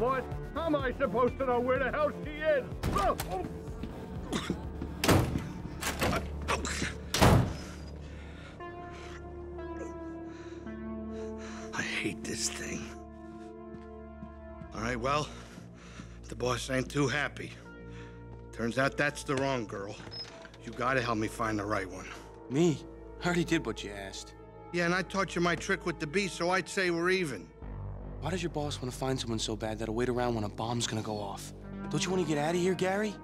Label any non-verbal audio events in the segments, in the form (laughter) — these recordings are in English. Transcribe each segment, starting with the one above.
What? How am I supposed to know where the hell she is? Oh, oh. I hate this thing. All right, well, the boss ain't too happy. Turns out that's the wrong girl. You gotta help me find the right one. Me? I already did what you asked. Yeah, and I taught you my trick with the beast, so I'd say we're even. Why does your boss want to find someone so bad that'll wait around when a bomb's gonna go off? Don't you want to get out of here, Gary?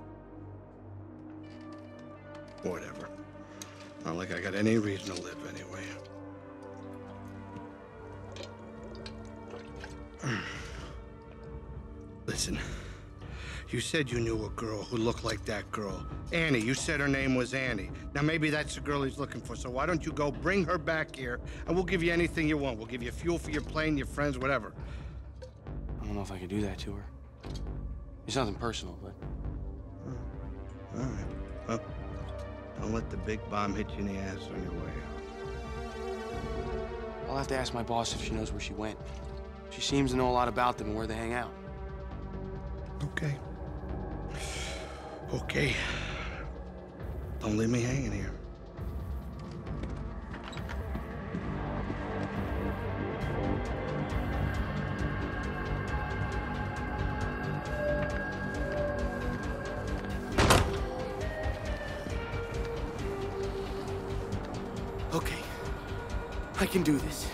Whatever. Not like I got any reason to live anyway. (sighs) Listen, you said you knew a girl who looked like that girl. Annie, you said her name was Annie. Now maybe that's the girl he's looking for, so why don't you go bring her back here and we'll give you anything you want. We'll give you fuel for your plane, your friends, whatever. I don't know if I could do that to her. It's nothing personal, but All right. Well, don't let the big bomb hit you in the ass on your way out. I'll have to ask my boss if she knows where she went. She seems to know a lot about them and where they hang out. Okay. Okay. Don't leave me hanging here. Okay. I can do this.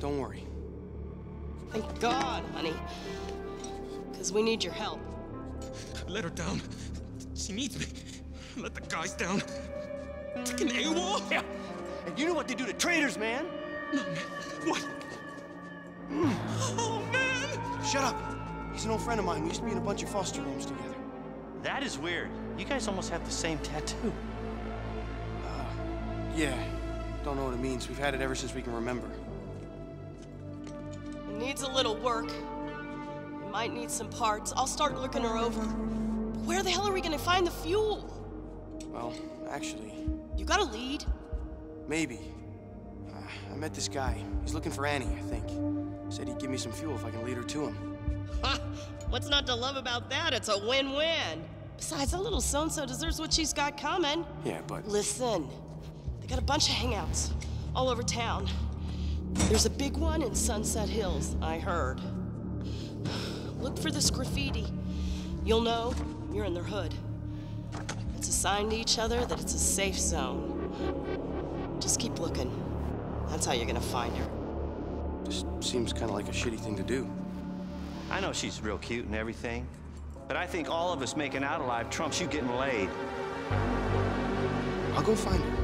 Don't worry. Thank God, honey. Because we need your help. Let her down. She needs me. Let the guys down. Fucking AWOL? Yeah. And you know what they do to traitors, man? What? Hmm. Oh, man! Shut up. He's an old friend of mine. We used to be in a bunch of foster homes together. That is weird. You guys almost have the same tattoo. Uh, yeah. Don't know what it means. We've had it ever since we can remember. Needs a little work. We might need some parts. I'll start looking her over. But where the hell are we gonna find the fuel? Well, actually, You got a lead? maybe. Uh, I met this guy. He's looking for Annie, I think. Said he'd give me some fuel if I can lead her to him. Ha! What's not to love about that? It's a win-win. Besides, that little so-and-so deserves what she's got coming. Yeah, but Listen, they got a bunch of hangouts all over town. There's a big one in Sunset Hills, I heard. Look for this graffiti. You'll know you're in their hood. It's a sign to each other that it's a safe zone. Just keep looking. That's how you're gonna find her. just seems kind of like a shitty thing to do. I know she's real cute and everything, but I think all of us making out alive trumps you getting laid. I'll go find her.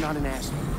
Not an asshole.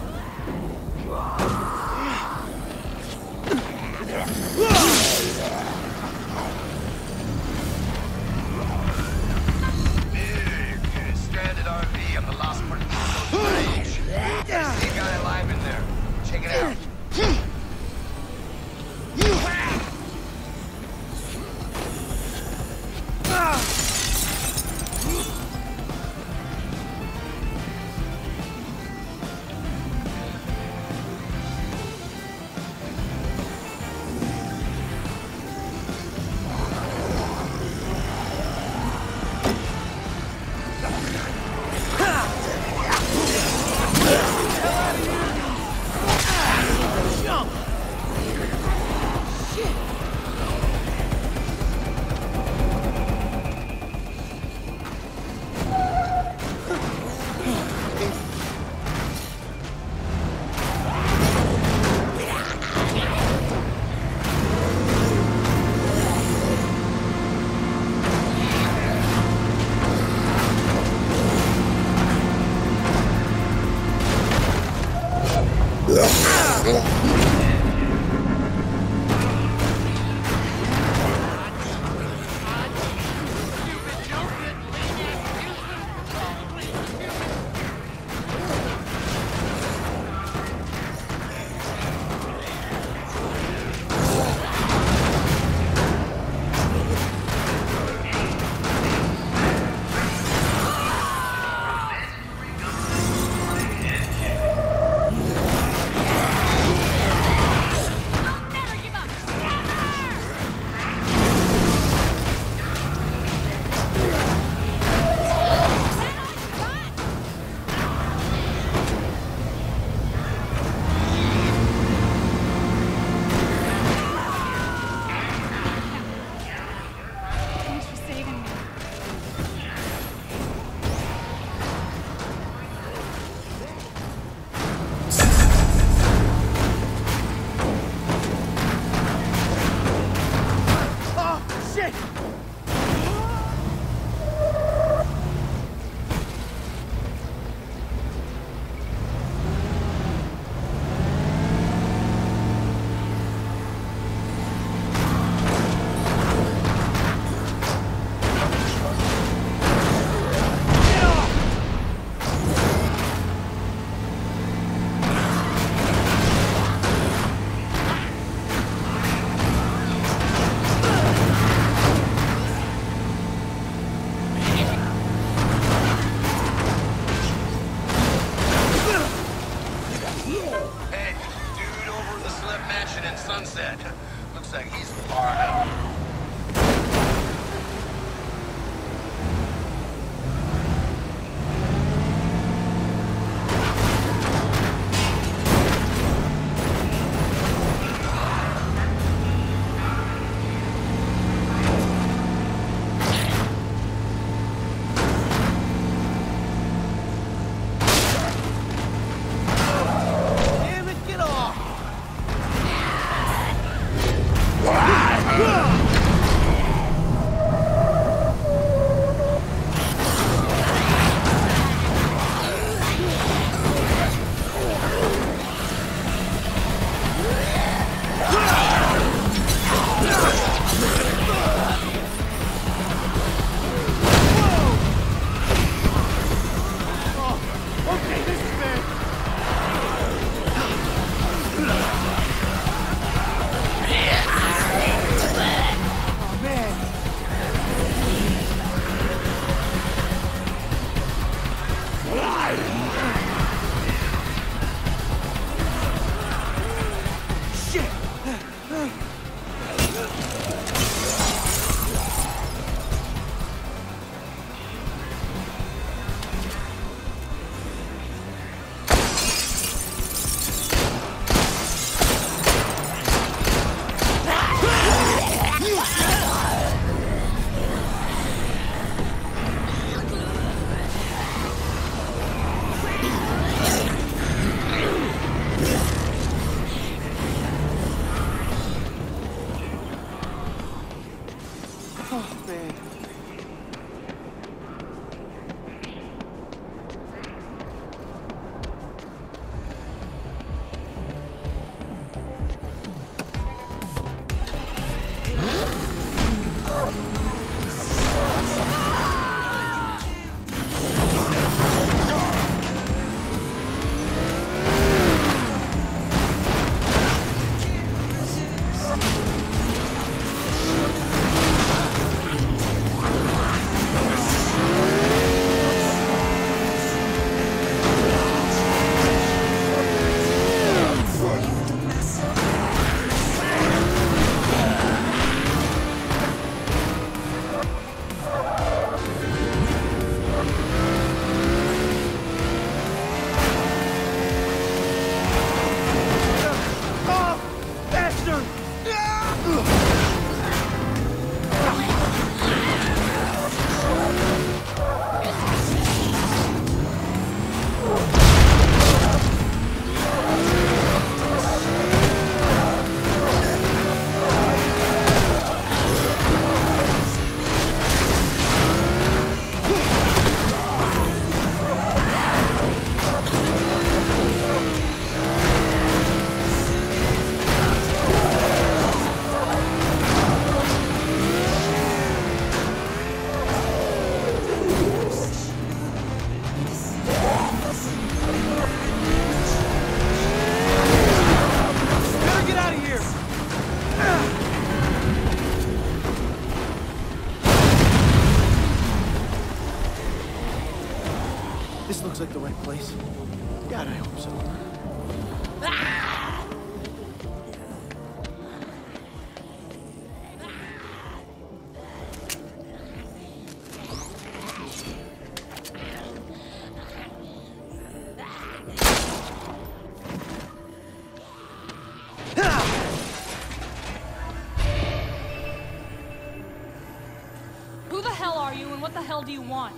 Hell do you want?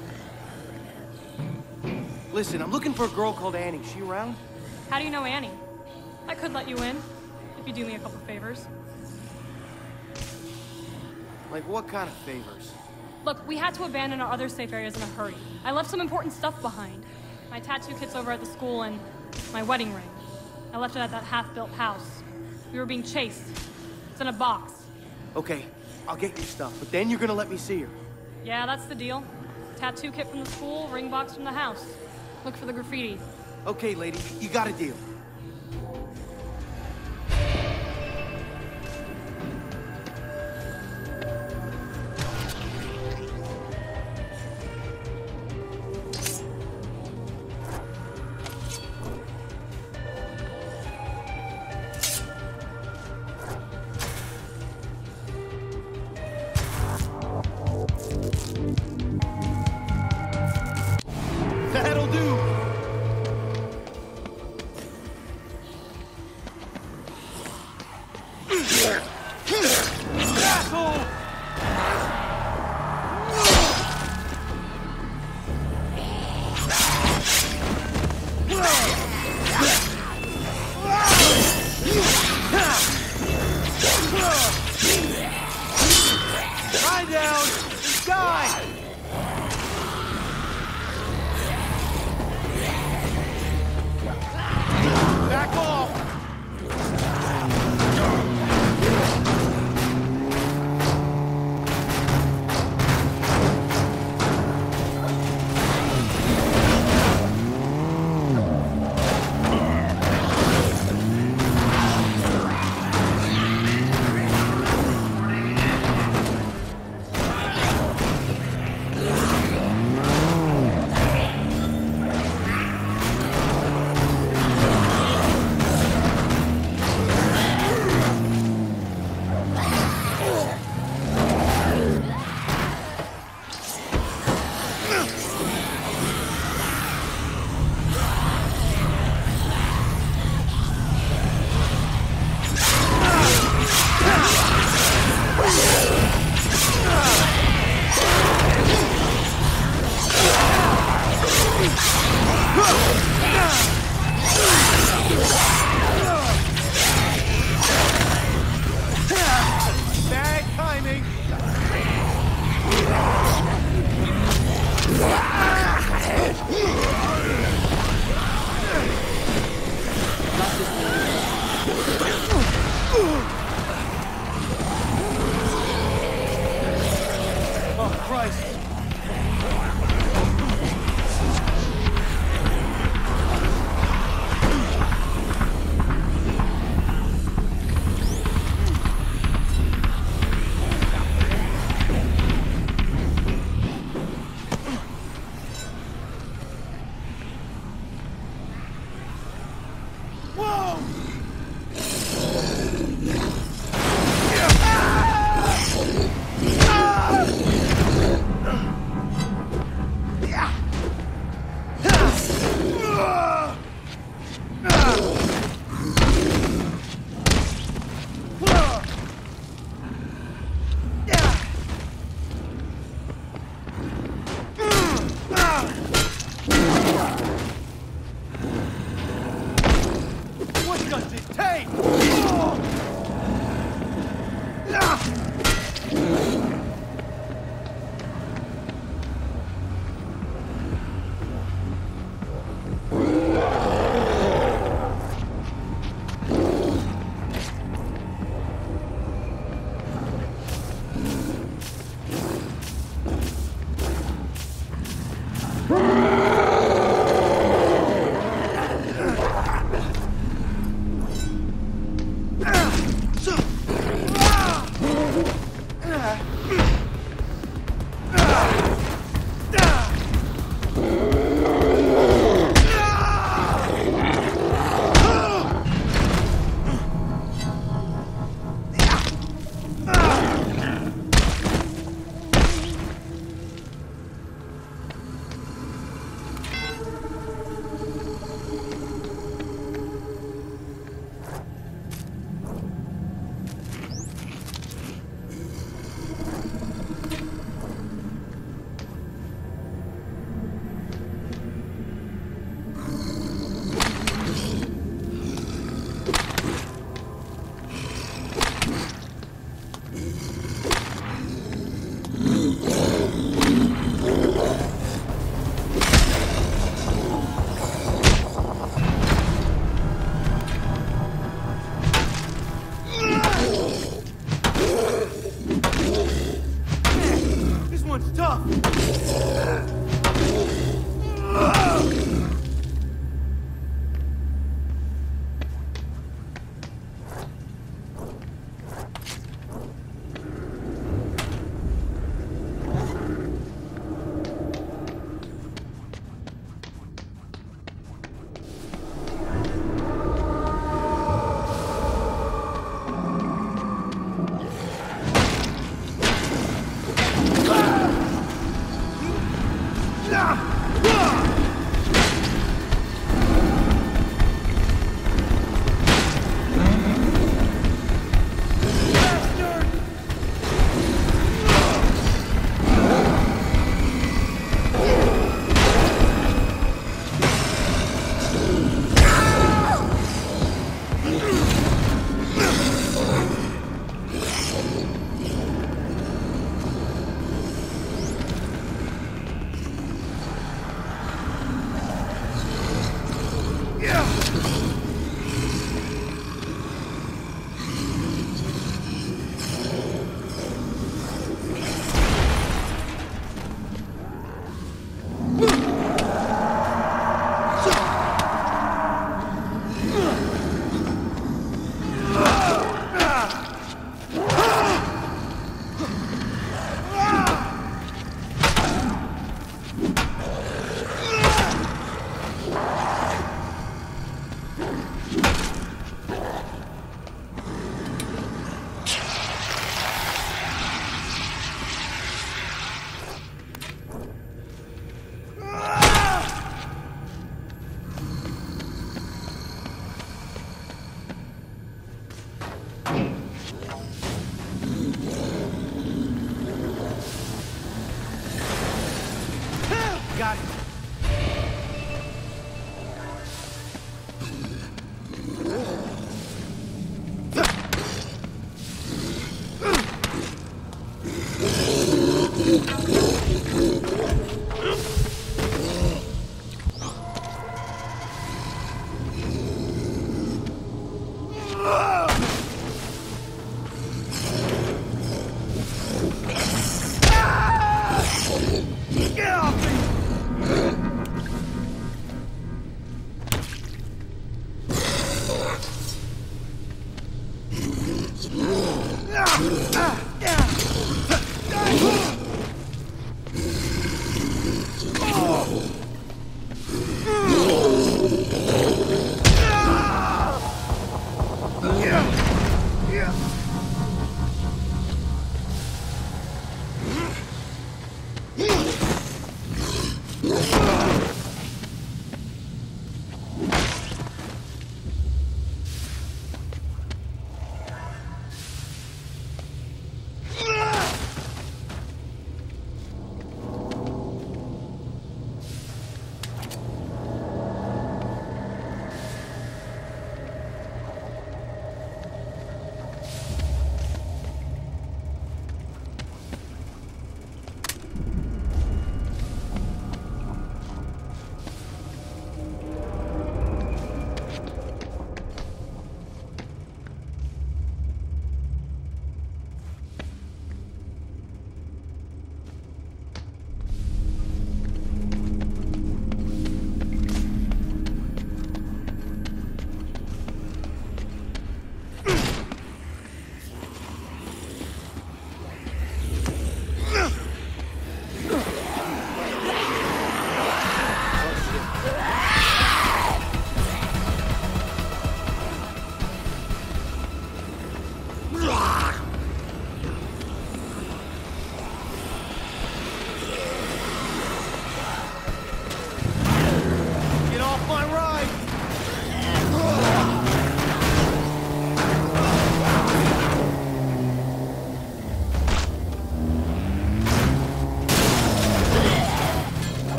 Listen, I'm looking for a girl called Annie. She around? How do you know Annie? I could let you in, if you do me a couple favors. Like, what kind of favors? Look, we had to abandon our other safe areas in a hurry. I left some important stuff behind. My tattoo kit's over at the school and my wedding ring. I left it at that half-built house. We were being chased. It's in a box. Okay, I'll get your stuff, but then you're gonna let me see her. Yeah, that's the deal. Tattoo kit from the school, ring box from the house. Look for the graffiti. Okay, lady, you got a deal.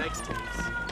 Sex tapes.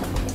back.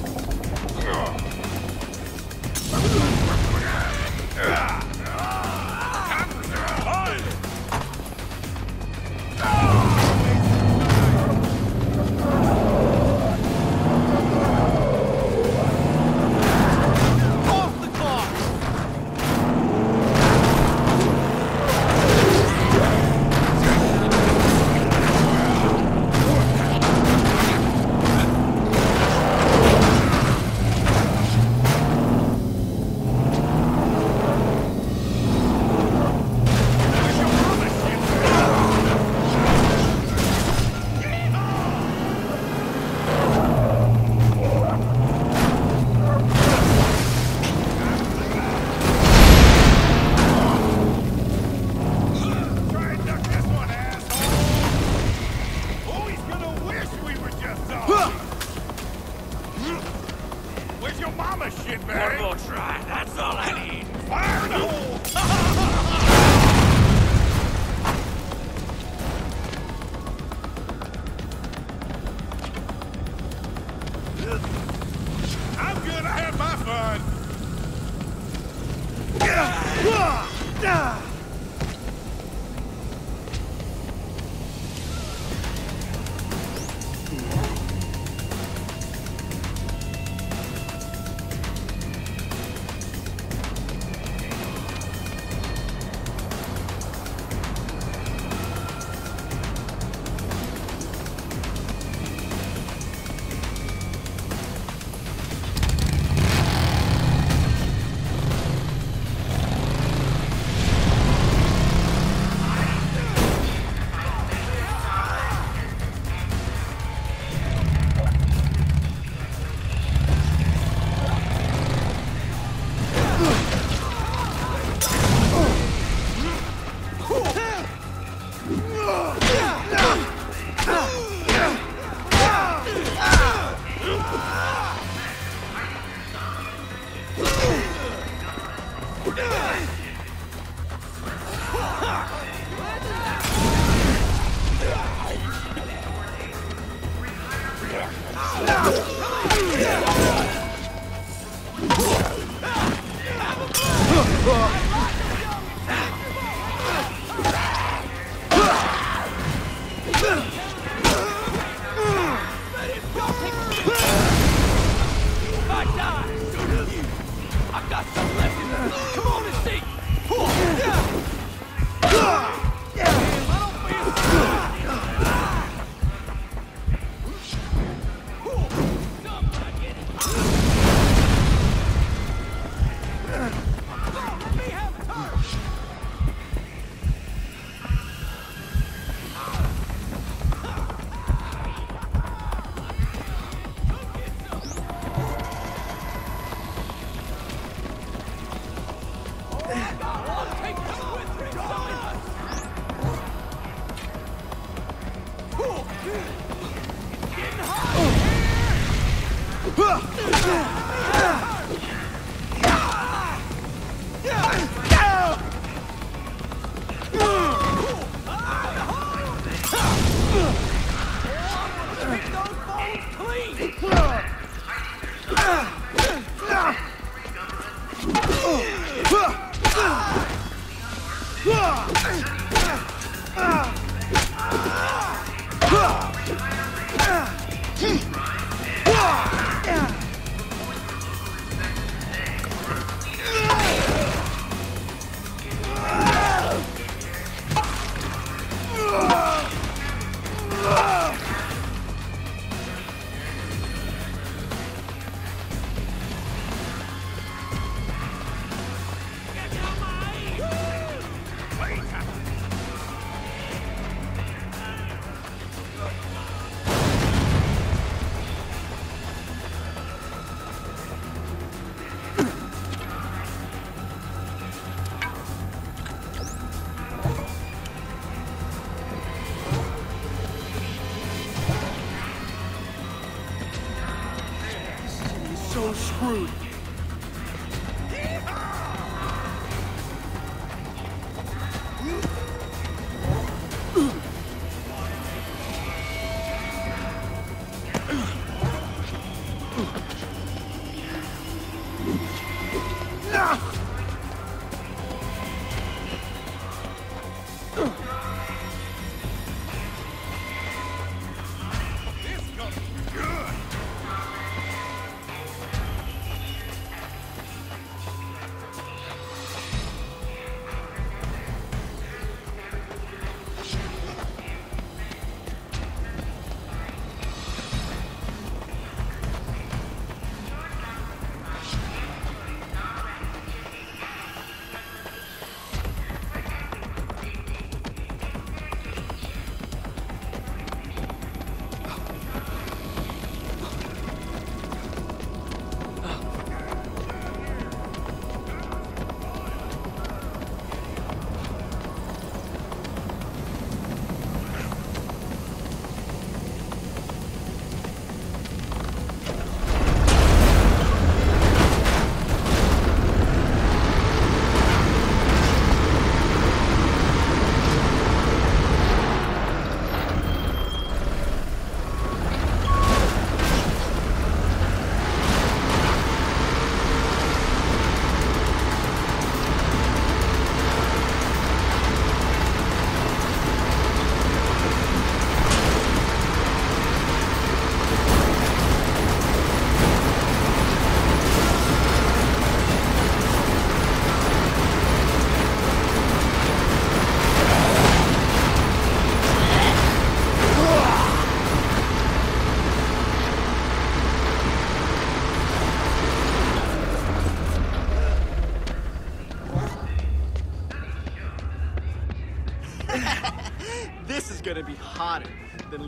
So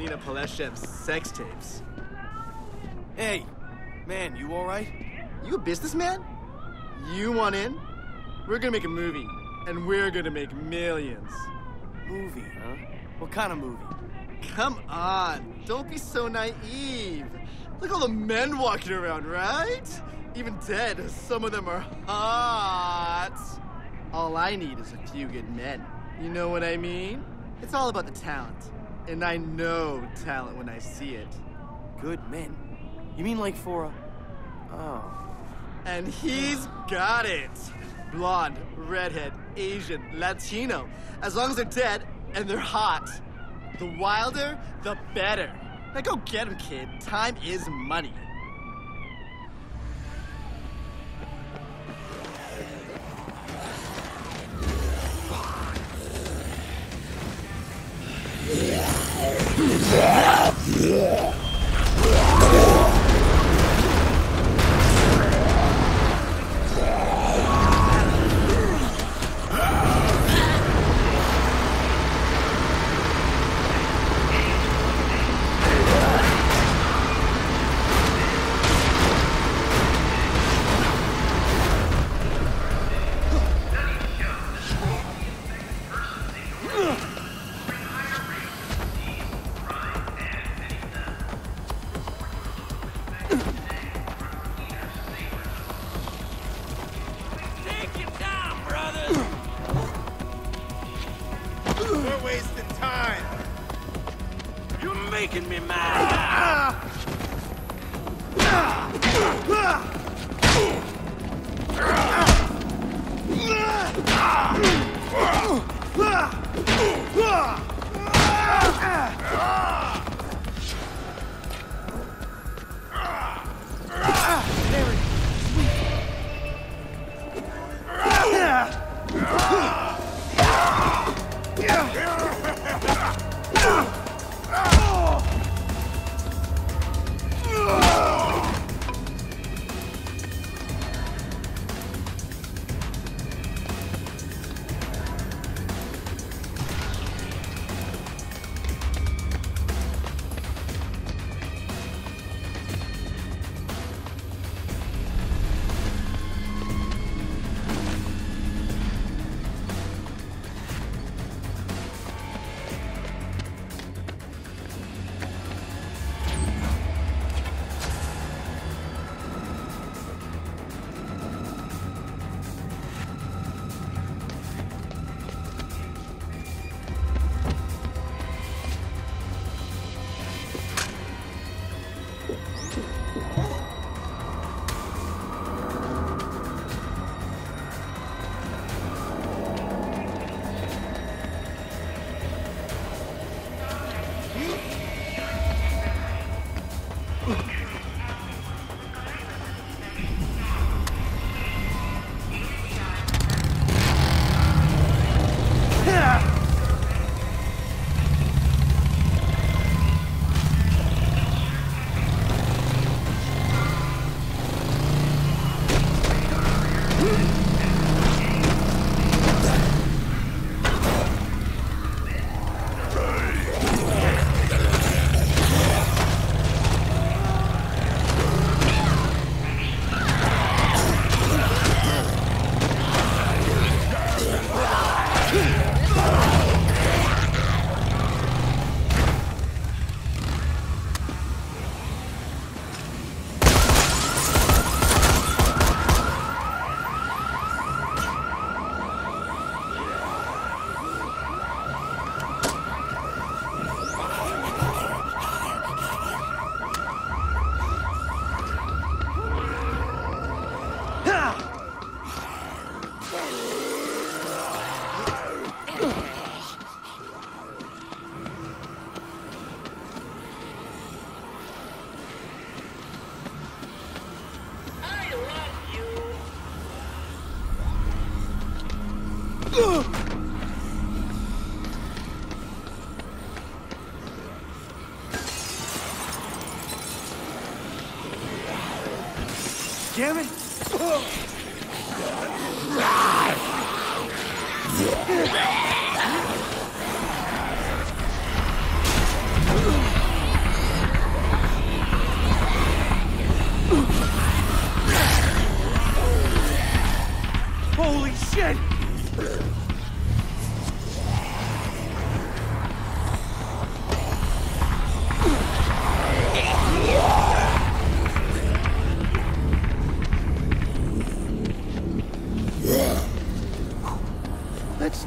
than Lena Paleshev's sex tapes. Hey, man, you alright? You a businessman? You want in? We're gonna make a movie, and we're gonna make millions. Movie, huh? What kind of movie? Come on, don't be so naive. Look at all the men walking around, right? Even dead, some of them are hot. All I need is a few good men. You know what I mean? It's all about the talent. And I know talent when I see it. Good men? You mean like for a... Oh. And he's got it. Blonde, redhead, Asian, Latino. As long as they're dead and they're hot. The wilder, the better. Now go get him, kid. Time is money. Take Damn it!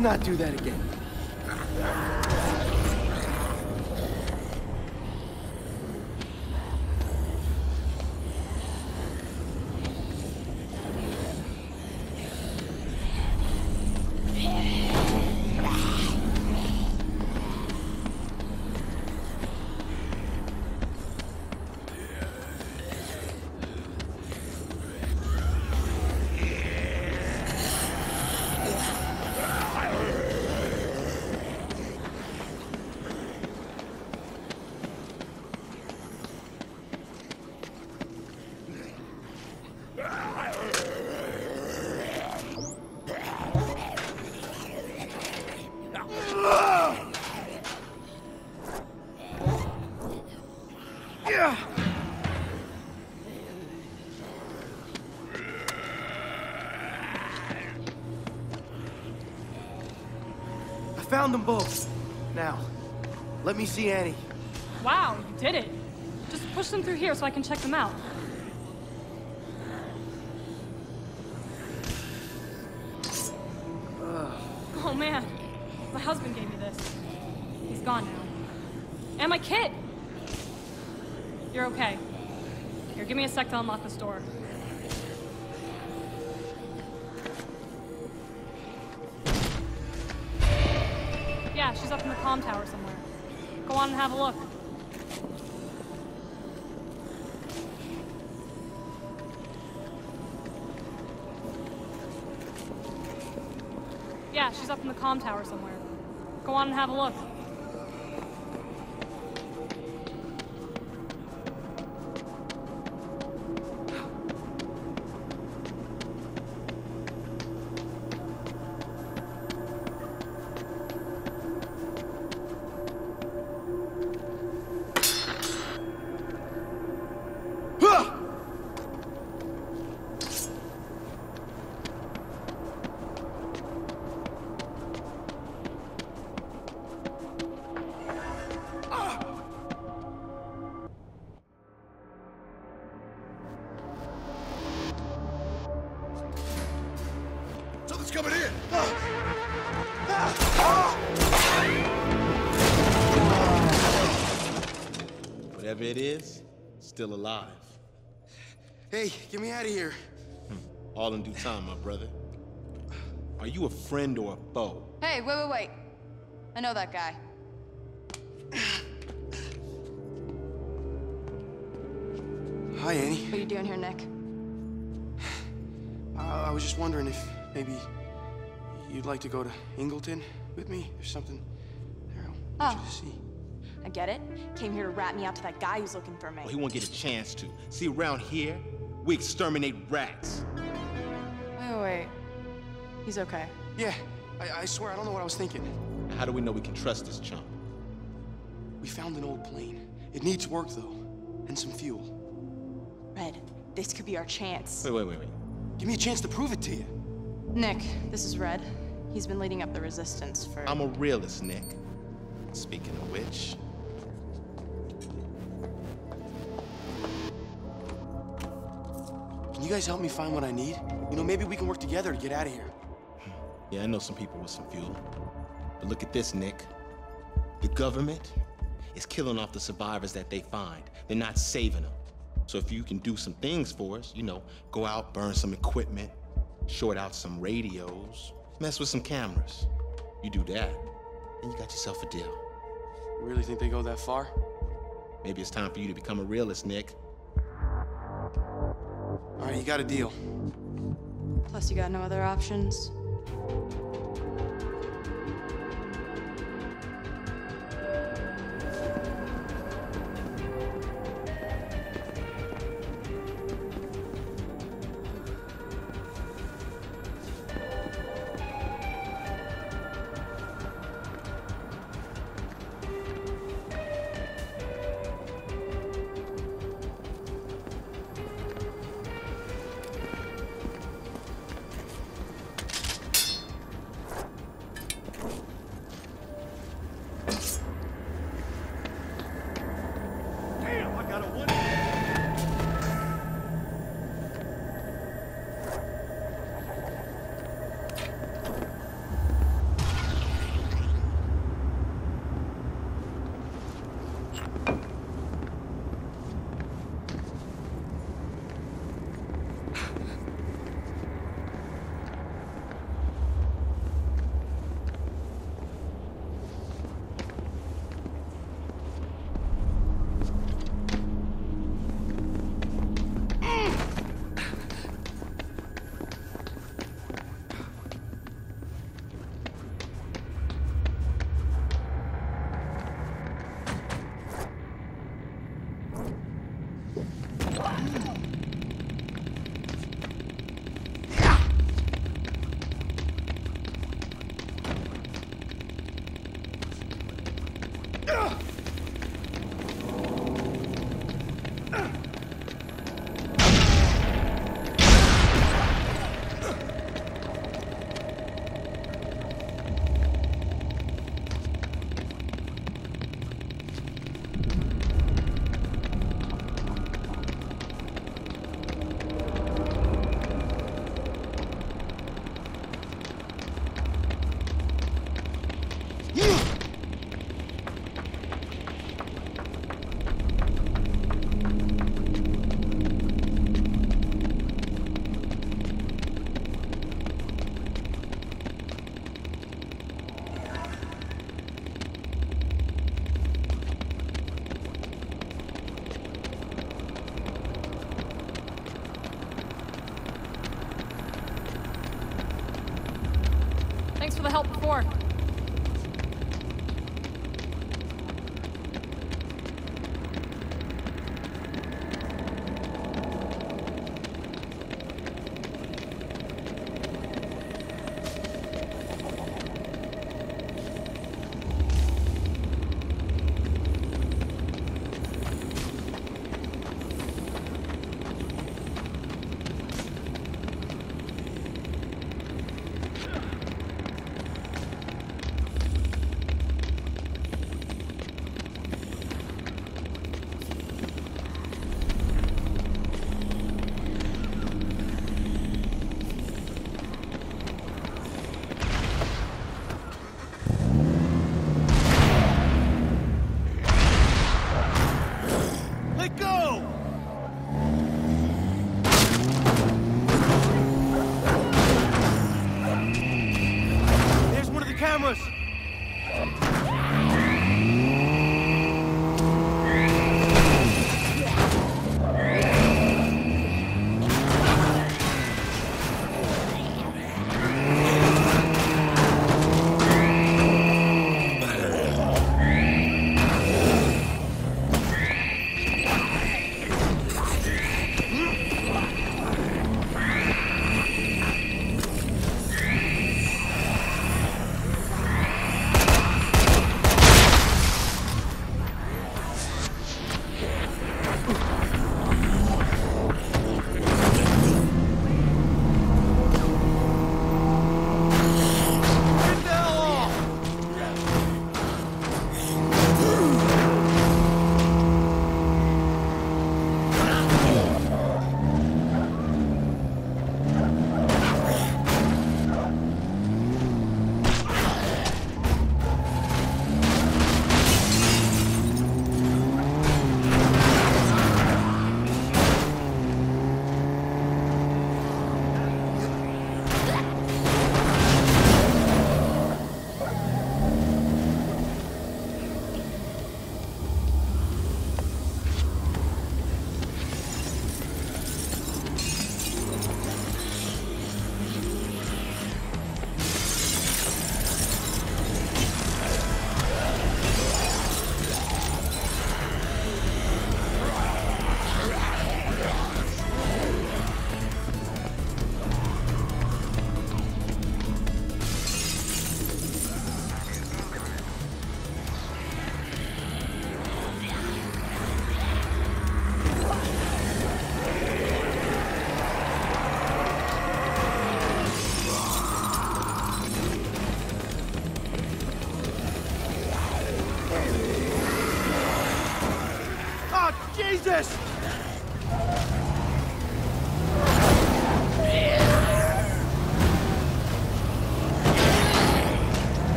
Let's not do that again. Found them both. Now, let me see Annie. Wow, you did it. Just push them through here so I can check them out. Oh man, my husband gave me this. He's gone now. And my kid! You're okay. Here, give me a sec to unlock this door. Yeah, she's up in the comm tower somewhere. Go on and have a look. Get me out of here. Hmm. All in due time, my brother. Are you a friend or a foe? Hey, wait, wait, wait. I know that guy. Hi, Annie. What are you doing here, Nick? I, (sighs) uh, I was just wondering if maybe you'd like to go to Ingleton with me. There's something there I want Oh. you to see. I get it. Came here to rat me out to that guy who's looking for me. Well, he won't get a chance to. See, around here, we exterminate rats. Wait, wait, wait. He's okay. Yeah, I, I swear I don't know what I was thinking. How do we know we can trust this chump? We found an old plane. It needs work, though, and some fuel. Red, this could be our chance. Wait, wait, wait, wait. Give me a chance to prove it to you. Nick, this is Red. He's been leading up the resistance for. I'm a realist, Nick. Speaking of which, you guys help me find what I need? You know, maybe we can work together to get out of here. yeah, I know some people with some fuel. But look at this, Nick. The government is killing off the survivors that they find. They're not saving them. So if you can do some things for us, you know, go out, burn some equipment, short out some radios, mess with some cameras. You do that, and you got yourself a deal. You really think they go that far? Maybe it's time for you to become a realist, Nick. All right, you got a deal. Plus, you got no other options.